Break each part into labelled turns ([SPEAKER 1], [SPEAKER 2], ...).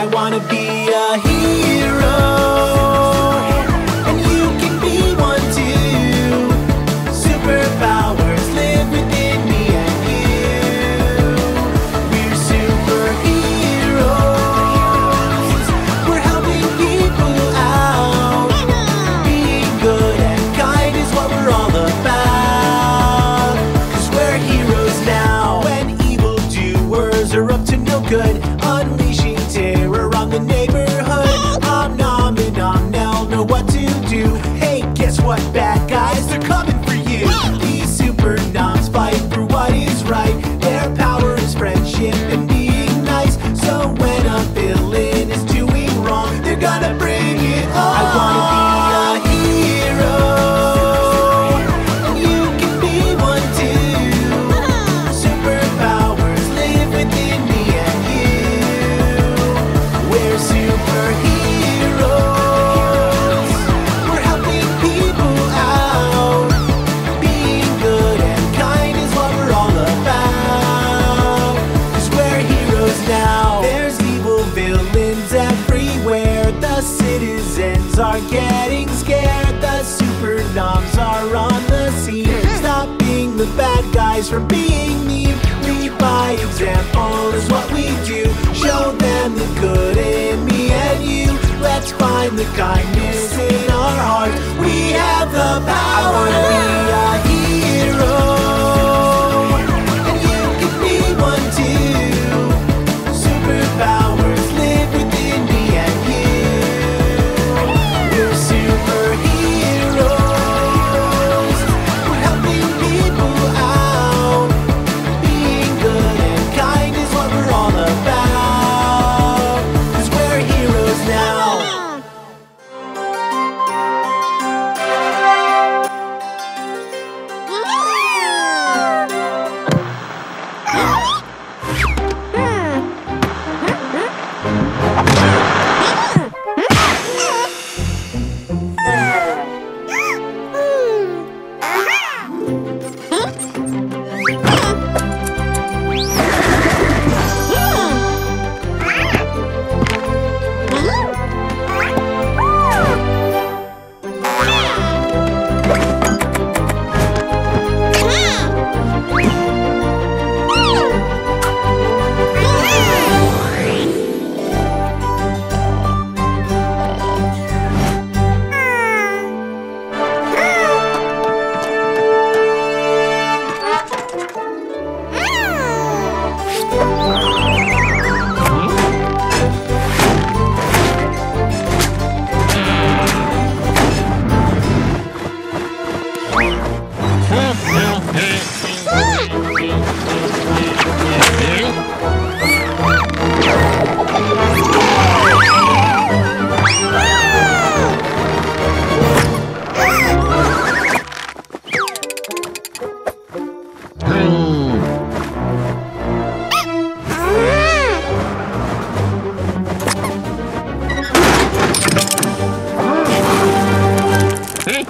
[SPEAKER 1] I wanna be a hero. wise from being mean. lead by example is what we do. Show them the good in me and you. Let's find the kindness in our hearts. We have the power. We are.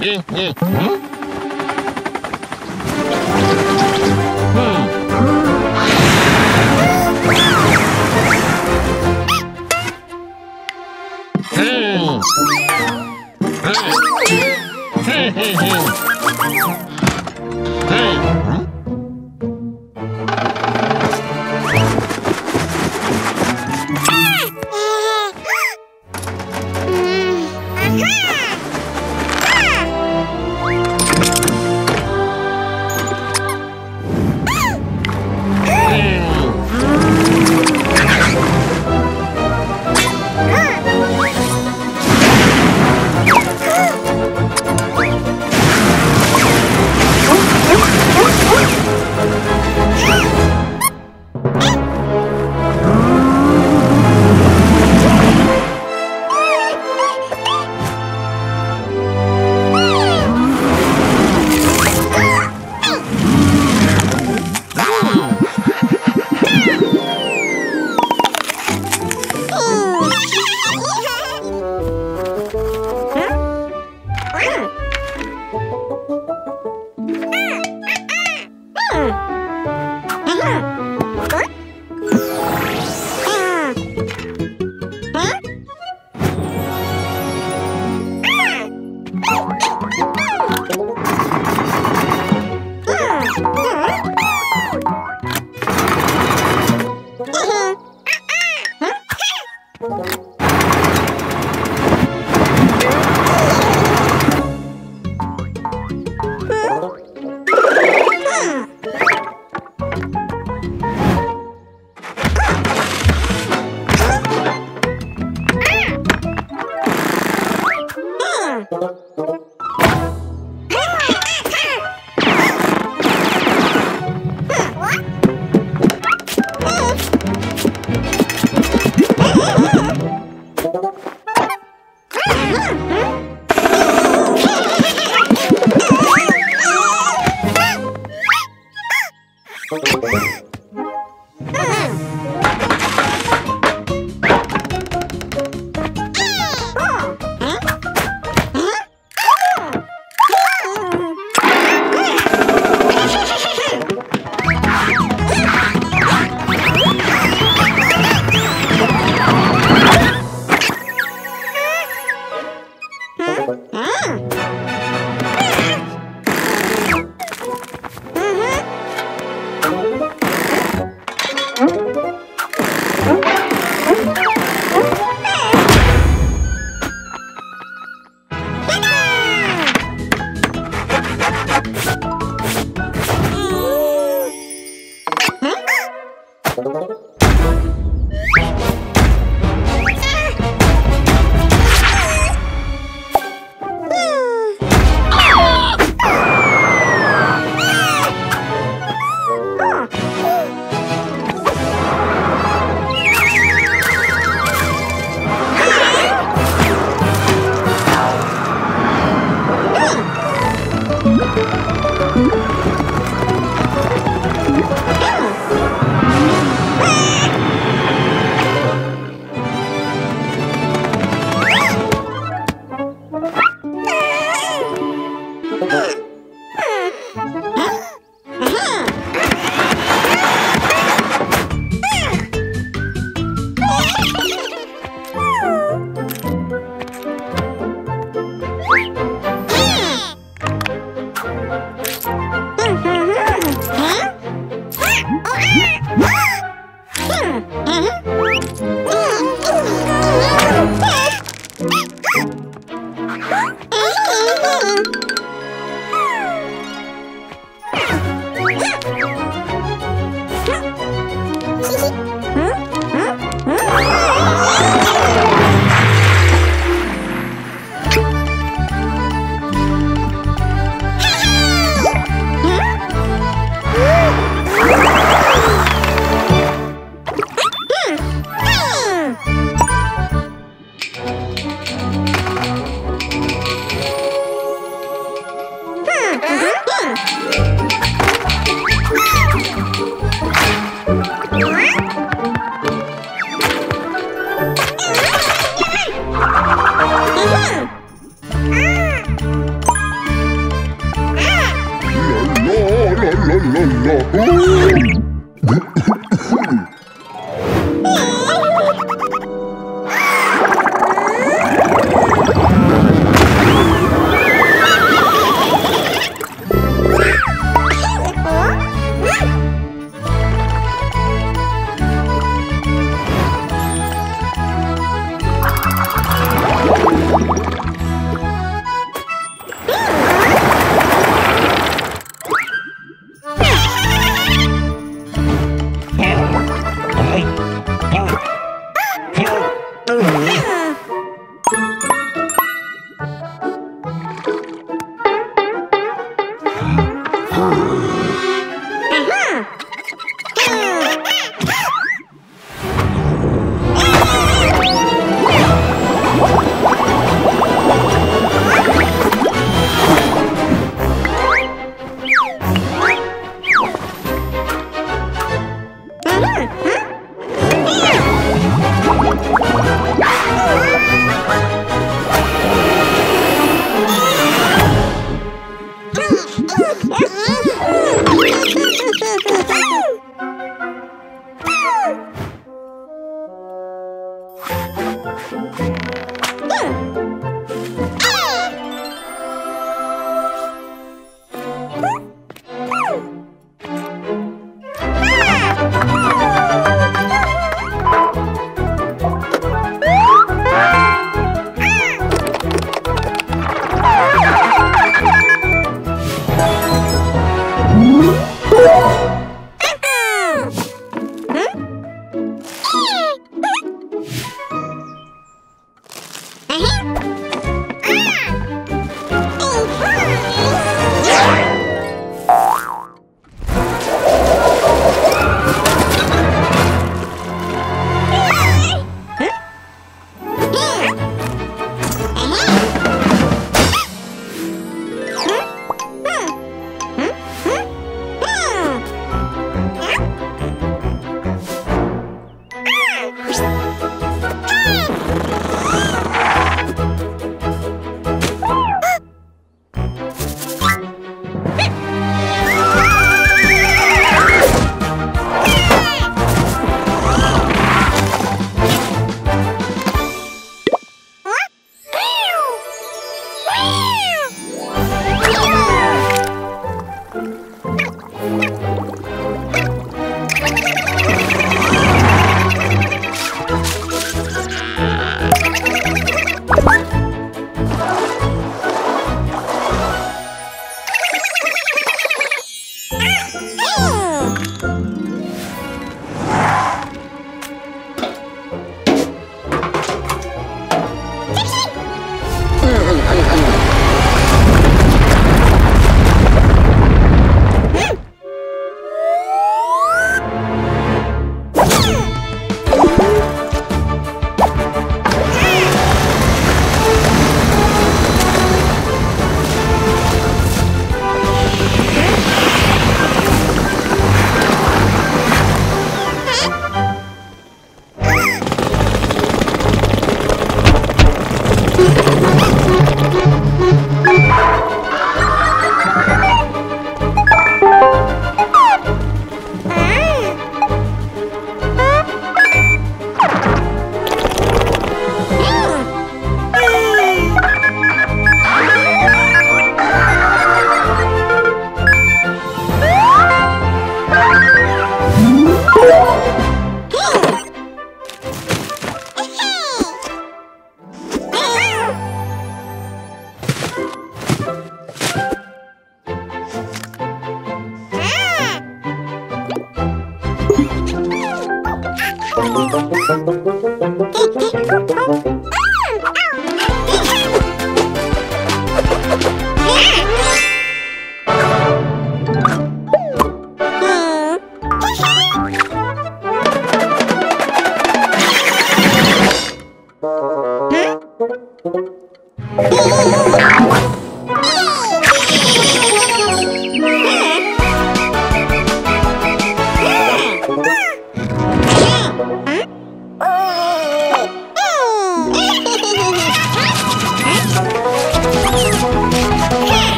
[SPEAKER 1] 예, 예. 응? Hey! Hey! Hey! Hey!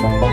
[SPEAKER 1] Hmm.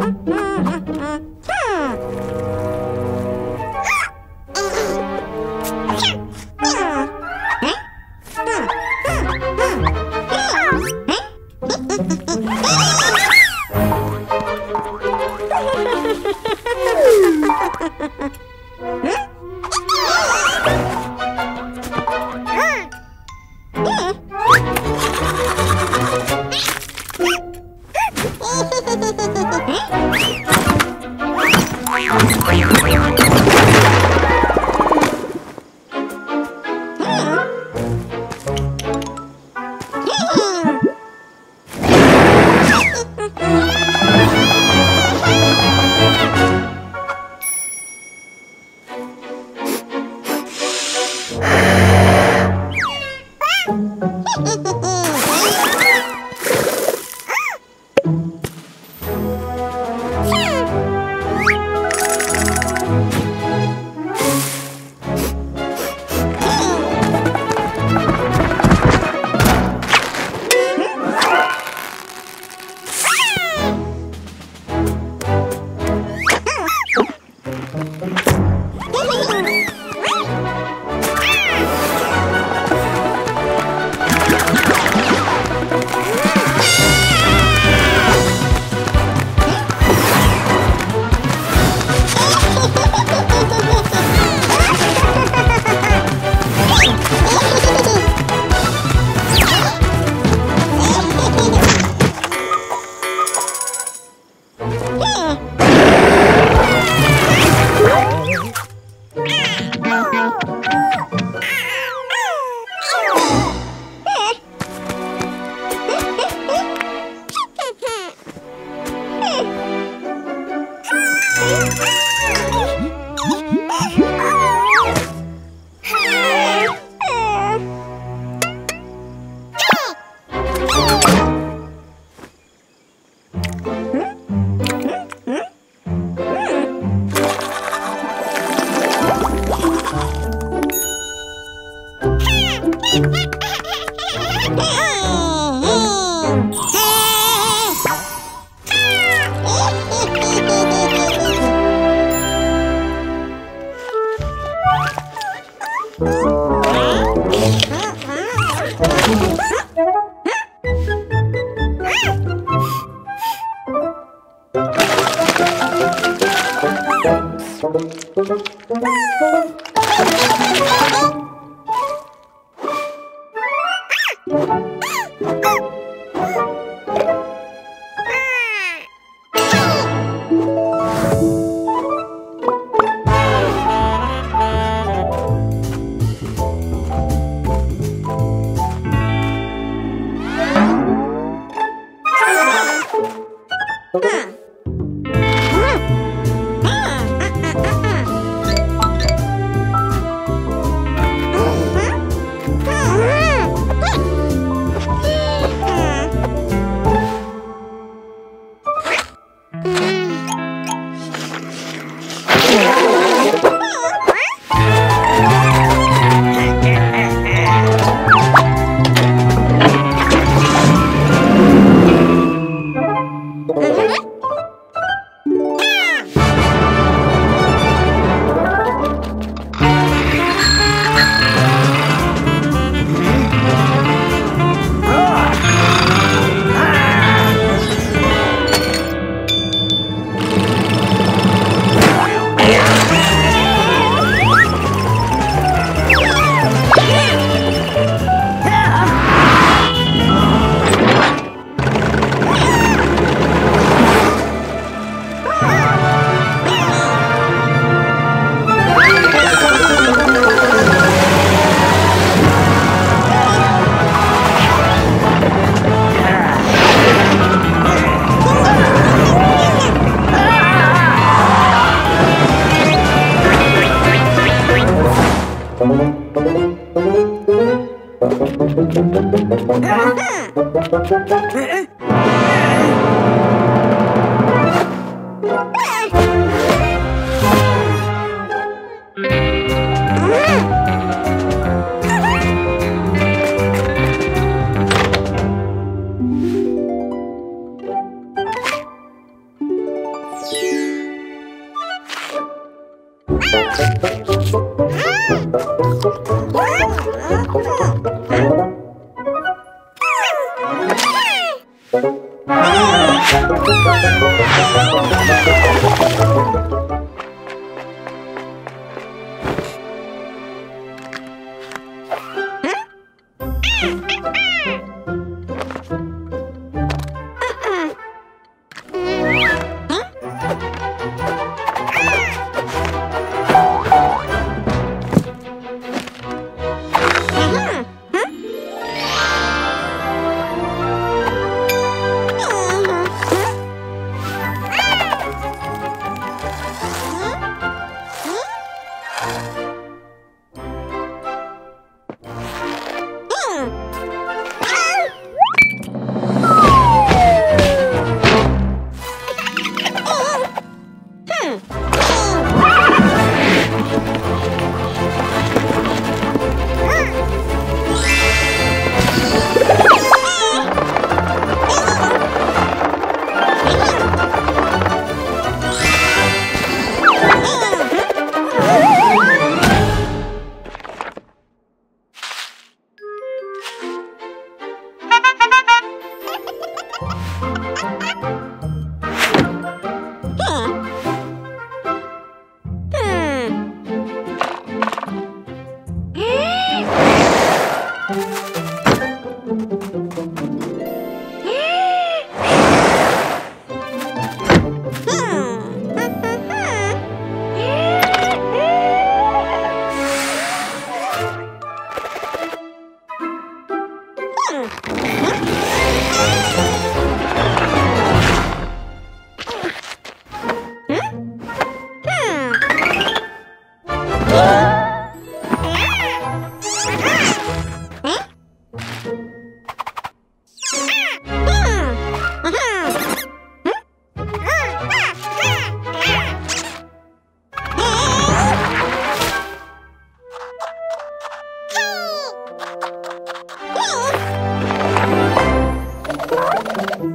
[SPEAKER 1] Ha ha!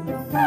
[SPEAKER 1] Bye.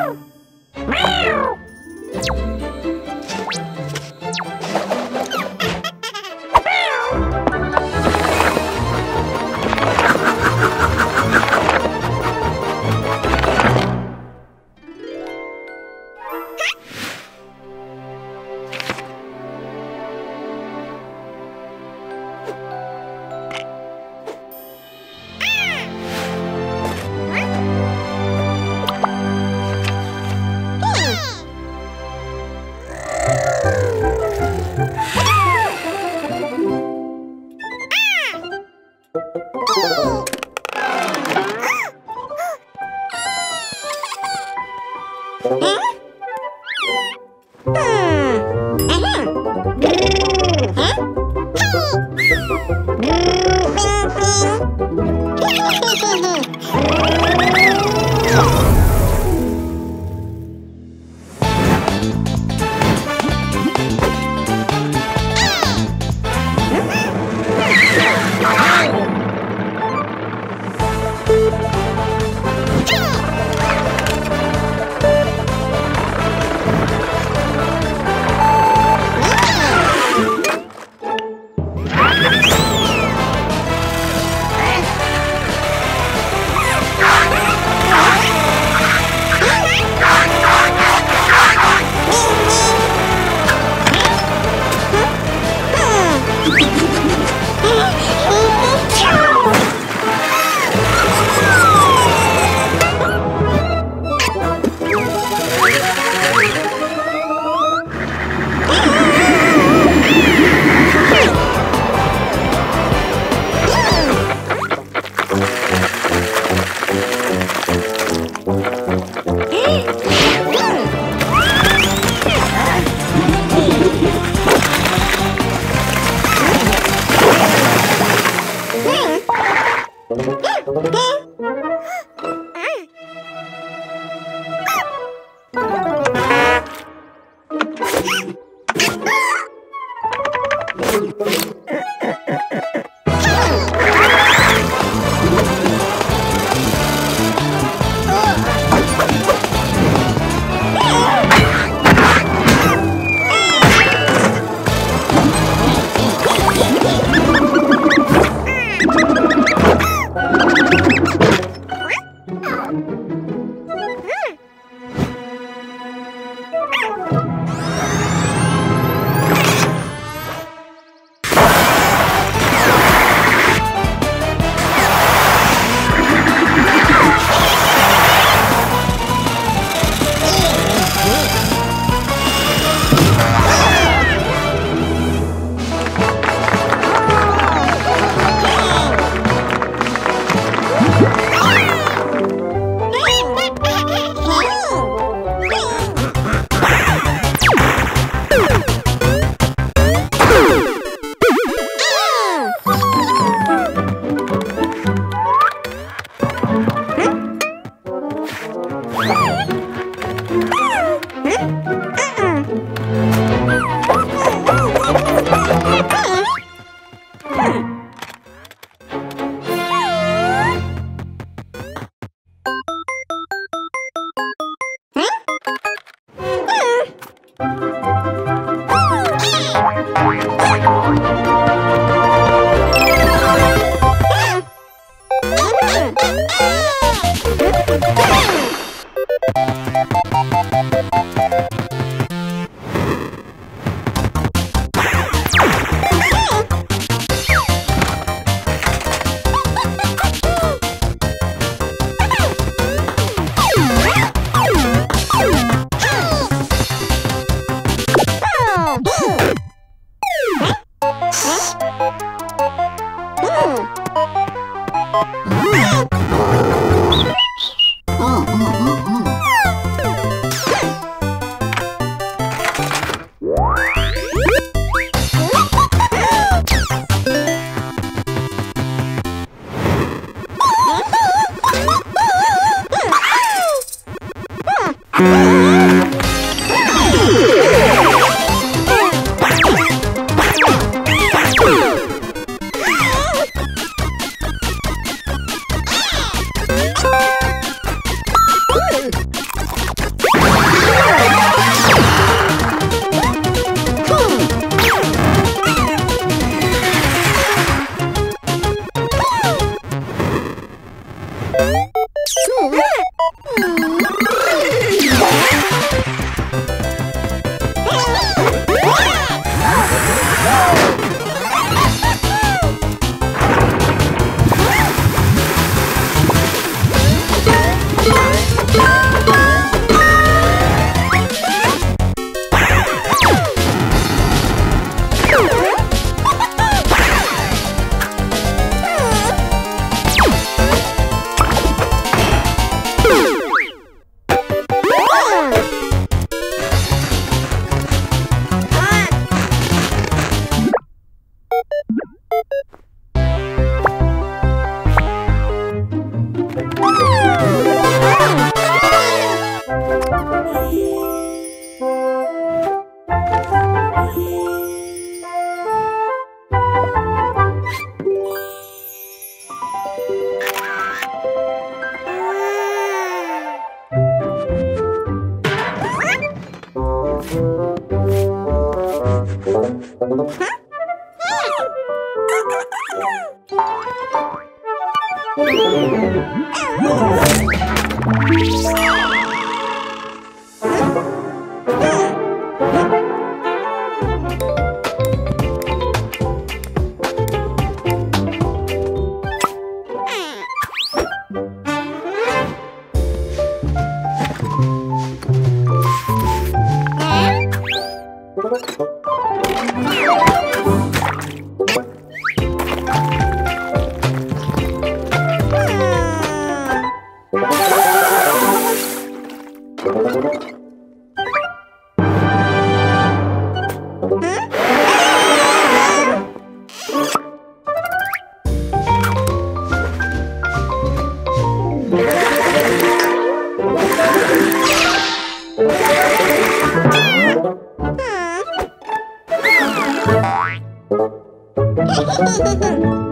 [SPEAKER 2] 哼哼哼。